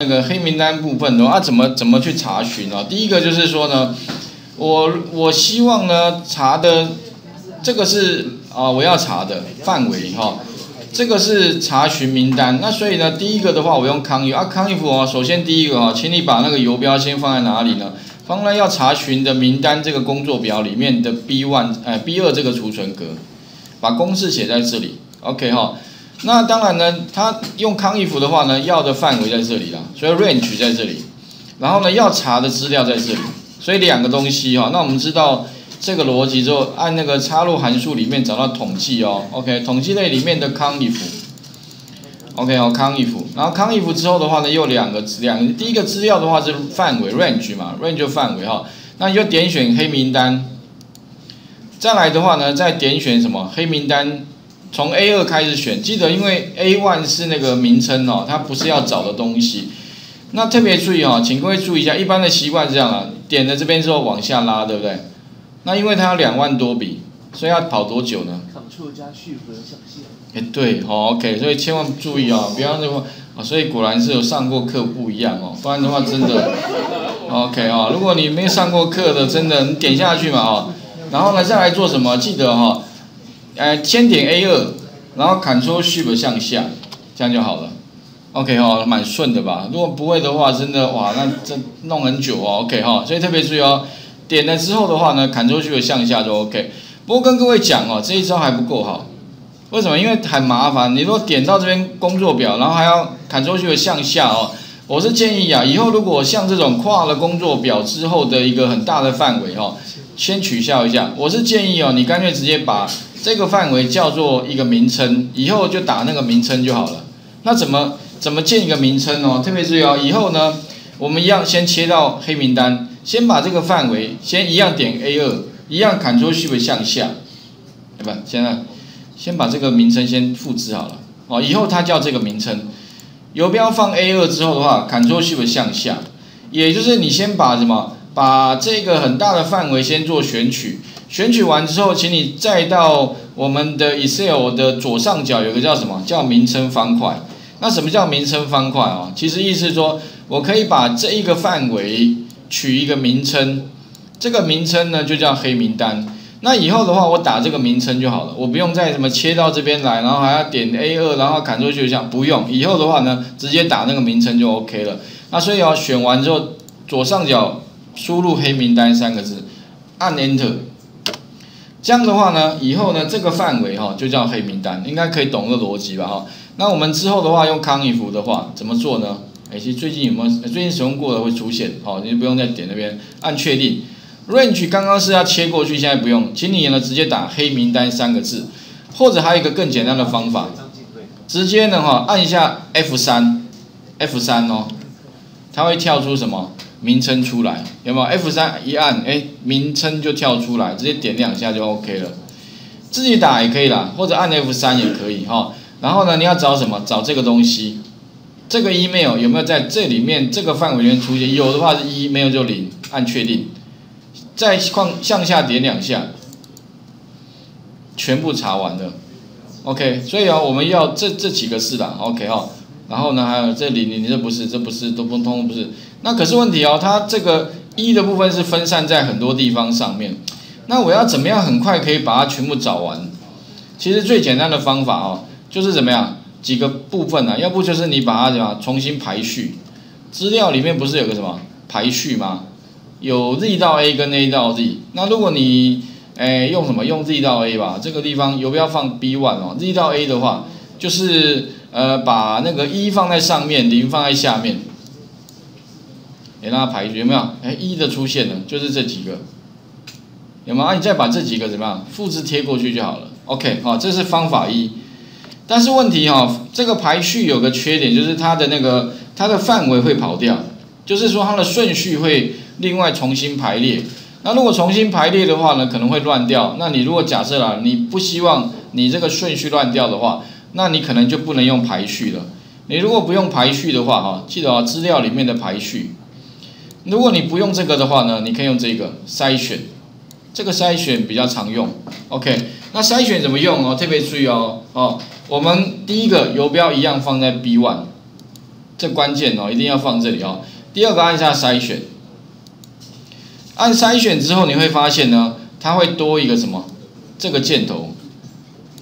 那个黑名单部分的话，怎么怎么去查询啊？第一个就是说呢，我我希望呢查的这个是啊我要查的范围哈，这个是查询名单。那所以呢，第一个的话我用康 if 啊康 if 啊，首先第一个啊，请你把那个游标先放在哪里呢？放在要查询的名单这个工作表里面的 B one 哎 B 二这个储存格，把公式写在这里，OK 哈。那当然呢，它用康 if 的话呢，要的范围在这里了，所以 range 在这里，然后呢要查的资料在这里，所以两个东西哈。那我们知道这个逻辑之后，按那个插入函数里面找到统计哦，OK，统计类里面的康 if，OK 哦康 if，然后康 if 之后的话呢，又两个两个，第一个资料的话是范围 range 嘛，range 就范围哈，那你就点选黑名单，再来的话呢，再点选什么？黑名单。从 A 二开始选，记得因为 A one 是那个名称哦，它不是要找的东西。那特别注意哦，请各位注意一下，一般的习惯是这样啊，点了这边之后往下拉，对不对？那因为它有两万多笔，所以要跑多久呢？Ctrl 加。哎，对，好，OK，所以千万注意哦，不要那么啊，所以果然是有上过课不一样哦，不然的话真的 OK 哦，如果你没上过课的，真的你点下去嘛哦，然后呢再来做什么？记得哈。哎，先点 A 二，然后 Ctrl Shift 向下，这样就好了。OK 哈，蛮顺的吧？如果不会的话，真的哇，那这弄很久哦。OK 哈，所以特别注意哦，点了之后的话呢，Ctrl Shift 向下就 OK。不过跟各位讲哦，这一招还不够好。为什么？因为很麻烦。你如果点到这边工作表，然后还要 Ctrl Shift 向下哦。我是建议啊，以后如果像这种跨了工作表之后的一个很大的范围哦，先取消一下。我是建议哦，你干脆直接把。这个范围叫做一个名称，以后就打那个名称就好了。那怎么怎么建一个名称哦？特别注意哦，以后呢，我们一样先切到黑名单，先把这个范围先一样点 A 二，一样 Ctrl Shift 向下，对吧？现在先把这个名称先复制好了哦。以后它叫这个名称，游标放 A 二之后的话，Ctrl Shift 向下，也就是你先把什么，把这个很大的范围先做选取。选取完之后，请你再到我们的 Excel 的左上角有个叫什么？叫名称方块。那什么叫名称方块啊？其实意思说，我可以把这一个范围取一个名称，这个名称呢就叫黑名单。那以后的话，我打这个名称就好了，我不用再什么切到这边来，然后还要点 A 二，然后砍出去这样，不用。以后的话呢，直接打那个名称就 OK 了。那所以要选完之后，左上角输入黑名单三个字，按 Enter。这样的话呢，以后呢这个范围哈就叫黑名单，应该可以懂这个逻辑吧哈。那我们之后的话用康 if 的话怎么做呢？哎，其实最近有没有最近使用过的会出现，好，你不用再点那边按确定。range 刚刚是要切过去，现在不用，请你呢直接打黑名单三个字，或者还有一个更简单的方法，直接呢哈按一下 F 三，F 三哦，它会跳出什么？名称出来有没有？F 三一按，哎，名称就跳出来，直接点两下就 OK 了。自己打也可以啦，或者按 F 三也可以哈。然后呢，你要找什么？找这个东西，这个 email 有没有在这里面这个范围里面出现？有的话是一，没有就零，按确定。再框向下点两下，全部查完了。OK，所以啊，我们要这这几个是的，OK 哈。然后呢，还有这里，你你这不是，这不是，都不通不是。那可是问题哦，它这个一的部分是分散在很多地方上面。那我要怎么样很快可以把它全部找完？其实最简单的方法哦，就是怎么样几个部分呢？要不就是你把它怎么重新排序？资料里面不是有个什么排序吗？有 Z 到 A 跟 A 到 Z。那如果你诶用什么用 Z 到 A 吧，这个地方有必要放 B one 哦？Z 到 A 的话就是。呃，把那个一放在上面，零放在下面，给让它排序，有没有？哎，一的出现了，就是这几个，有吗？你再把这几个怎么样？复制贴过去就好了。OK，好，这是方法一。但是问题哈，这个排序有个缺点，就是它的那个它的范围会跑掉，就是说它的顺序会另外重新排列。那如果重新排列的话呢，可能会乱掉。那你如果假设了你不希望你这个顺序乱掉的话，那你可能就不能用排序了。你如果不用排序的话，哈，记得啊，资料里面的排序。如果你不用这个的话呢，你可以用这个筛选。这个筛选比较常用。OK，那筛选怎么用哦？特别注意哦，哦，我们第一个游标一样放在 B one，这关键哦，一定要放这里哦。第二个按下筛选，按筛选之后你会发现呢，它会多一个什么？这个箭头，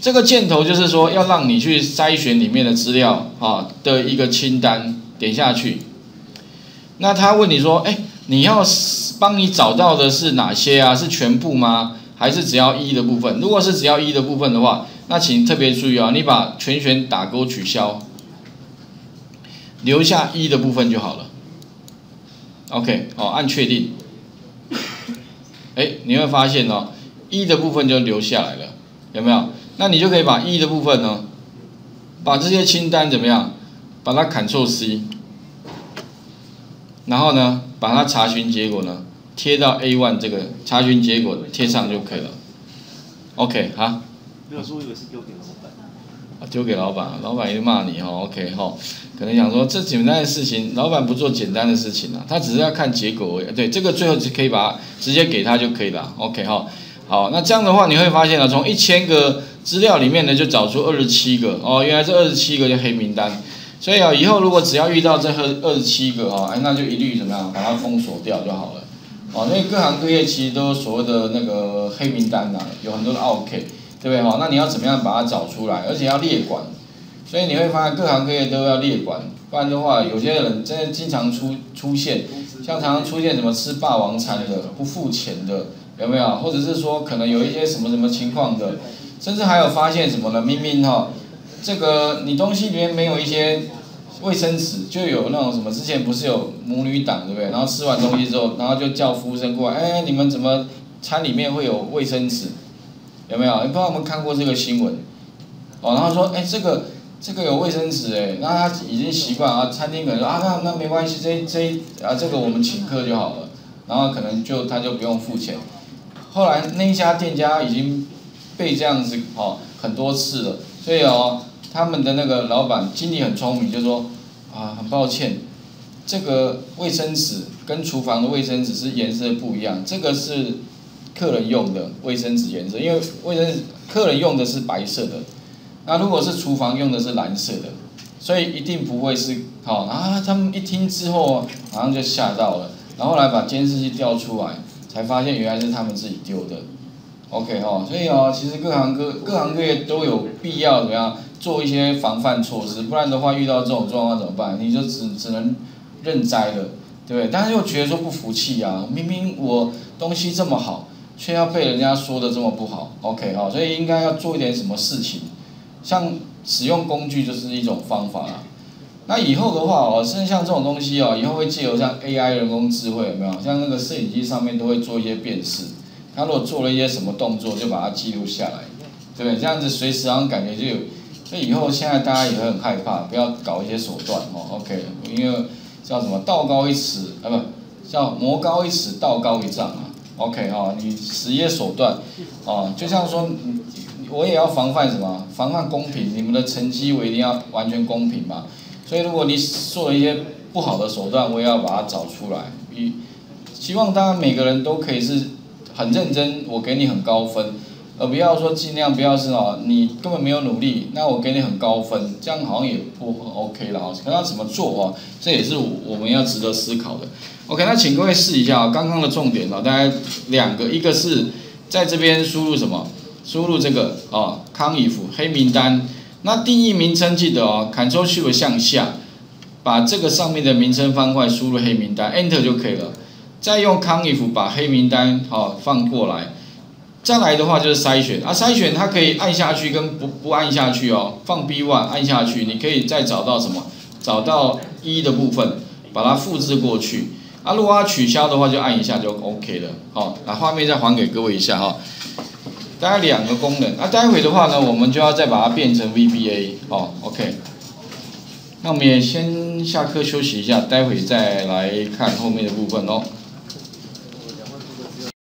这个箭头就是说要让你去筛选里面的资料啊的一个清单，点下去。那他问你说，哎，你要帮你找到的是哪些啊？是全部吗？还是只要一的部分？如果是只要一的部分的话，那请特别注意啊，你把全选打勾取消，留下一的部分就好了。OK，哦，按确定。哎，你会发现哦。一的部分就留下来了，有没有？那你就可以把一的部分呢，把这些清单怎么样，把它 Ctrl C，然后呢，把它查询结果呢贴到 A one 这个查询结果贴上就可以了。OK，好。没有说以为是丢给老板。啊，丢给老板，老板又骂你哈。OK 哈，可能想说这简单的事情，老板不做简单的事情啊，他只是要看结果而已。对，这个最后就可以把它直接给他就可以了。OK 哈。好，那这样的话你会发现呢，从一千个资料里面呢，就找出二十七个哦，原来这二十七个就黑名单，所以啊，以后如果只要遇到这二二十七个啊，哎，那就一律怎么样，把它封锁掉就好了。哦，因为各行各业其实都有所谓的那个黑名单呐，有很多的 OK，对不对哈？那你要怎么样把它找出来，而且要列管，所以你会发现各行各业都要列管，不然的话，有些人真的经常出出现，像常常出现什么吃霸王餐的、不付钱的。有没有？或者是说可能有一些什么什么情况的，甚至还有发现什么呢？明明哈，这个你东西里面没有一些卫生纸，就有那种什么？之前不是有母女档对不对？然后吃完东西之后，然后就叫服务生过来，哎，你们怎么餐里面会有卫生纸？有没有？你不知道我们看过这个新闻？哦，然后说，哎，这个这个有卫生纸哎，那他已经习惯啊，餐厅可能说啊，那那没关系，这这啊这个我们请客就好了，然后可能就他就不用付钱。后来那一家店家已经被这样子哦很多次了，所以哦他们的那个老板经理很聪明，就说啊很抱歉，这个卫生纸跟厨房的卫生纸是颜色不一样，这个是客人用的卫生纸颜色，因为卫生客人用的是白色的，那如果是厨房用的是蓝色的，所以一定不会是好啊。他们一听之后马上就吓到了，然后来把监视器调出来。才发现原来是他们自己丢的，OK 哈，所以哦，其实各行各各行各业都有必要怎么样做一些防范措施，不然的话遇到这种状况怎么办？你就只只能认栽了，对不对？但是又觉得说不服气啊，明明我东西这么好，却要被人家说的这么不好，OK 哈，所以应该要做一点什么事情，像使用工具就是一种方法啦。那以后的话哦，甚至像这种东西哦，以后会借由像 AI 人工智慧有没有？像那个摄影机上面都会做一些辨识，他如果做了一些什么动作，就把它记录下来，对不对？这样子随时好像感觉就有。所以以后现在大家也会很害怕，不要搞一些手段哦。OK，因为叫什么道高一尺啊，不叫魔高一尺，道高一丈啊。OK 哈，你使一些手段啊，就像说，我也要防范什么？防范公平，你们的成绩我一定要完全公平嘛。所以，如果你做了一些不好的手段，我也要把它找出来。一，希望大家每个人都可以是很认真，我给你很高分，而不要说尽量不要是哦，你根本没有努力，那我给你很高分，这样好像也不很 OK 了哈。看他怎么做哦，这也是我们要值得思考的。OK，那请各位试一下啊，刚刚的重点哦，大概两个，一个是在这边输入什么，输入这个啊，康以夫黑名单。那定义名称记得哦，Ctrl Shift 向下，把这个上面的名称方块输入黑名单，Enter 就可以了。再用 Ctrl 把黑名单好放过来。再来的话就是筛选啊，筛选它可以按下去跟不不按下去哦。放 B One 按下去，你可以再找到什么？找到一的部分，把它复制过去。啊，如果要取消的话，就按一下就 OK 了。好，那画面再还给各位一下哈。大概两个功能，那待会的话呢，我们就要再把它变成 VBA 哦，OK。那我们也先下课休息一下，待会再来看后面的部分哦。